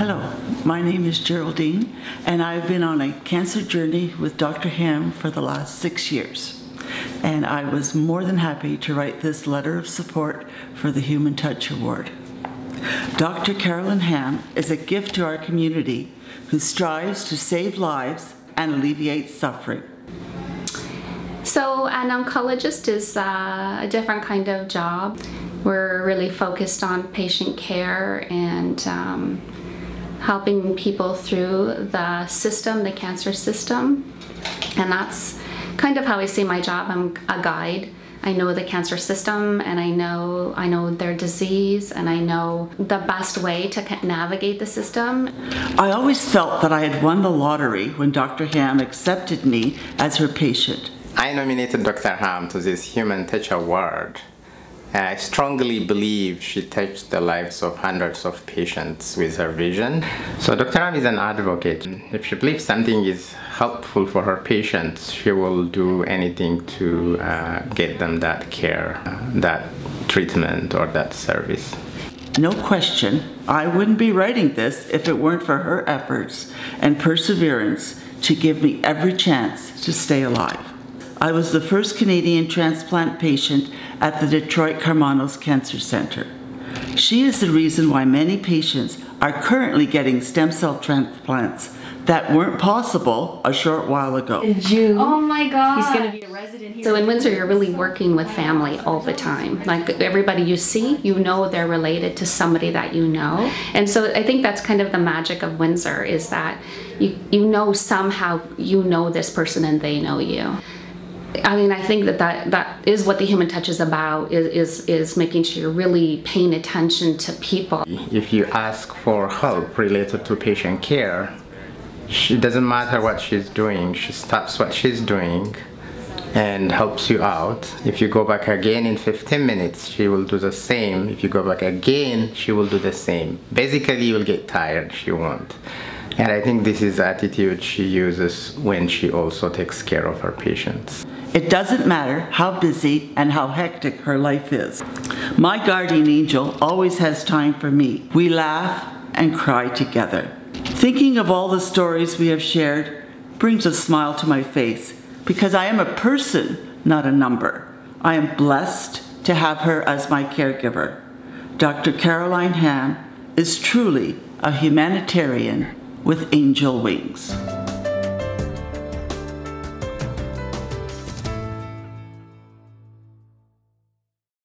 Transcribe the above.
Hello, my name is Geraldine, and I've been on a cancer journey with Dr. Hamm for the last six years. And I was more than happy to write this letter of support for the Human Touch Award. Dr. Carolyn Hamm is a gift to our community who strives to save lives and alleviate suffering. So, an oncologist is uh, a different kind of job. We're really focused on patient care and um, helping people through the system, the cancer system. And that's kind of how I see my job. I'm a guide. I know the cancer system and I know I know their disease and I know the best way to navigate the system. I always felt that I had won the lottery when Dr. Hamm accepted me as her patient. I nominated Dr. Hamm to this Human Touch Award I strongly believe she touched the lives of hundreds of patients with her vision. So Dr. Hamm is an advocate. If she believes something is helpful for her patients, she will do anything to uh, get them that care, uh, that treatment or that service. No question, I wouldn't be writing this if it weren't for her efforts and perseverance to give me every chance to stay alive. I was the first Canadian transplant patient at the Detroit Karmanos Cancer Center. She is the reason why many patients are currently getting stem cell transplants that weren't possible a short while ago. In June. Oh my God. He's going to be a resident here. So in Windsor, you're really working with family all the time. Like everybody you see, you know they're related to somebody that you know. And so I think that's kind of the magic of Windsor is that you, you know somehow you know this person and they know you. I mean, I think that, that that is what the human touch is about, is, is, is making sure you're really paying attention to people. If you ask for help related to patient care, it doesn't matter what she's doing, she stops what she's doing and helps you out. If you go back again in 15 minutes, she will do the same. If you go back again, she will do the same. Basically, you'll get tired, she won't. And I think this is the attitude she uses when she also takes care of her patients. It doesn't matter how busy and how hectic her life is. My guardian angel always has time for me. We laugh and cry together. Thinking of all the stories we have shared brings a smile to my face because I am a person, not a number. I am blessed to have her as my caregiver. Dr. Caroline Hamm is truly a humanitarian with angel wings.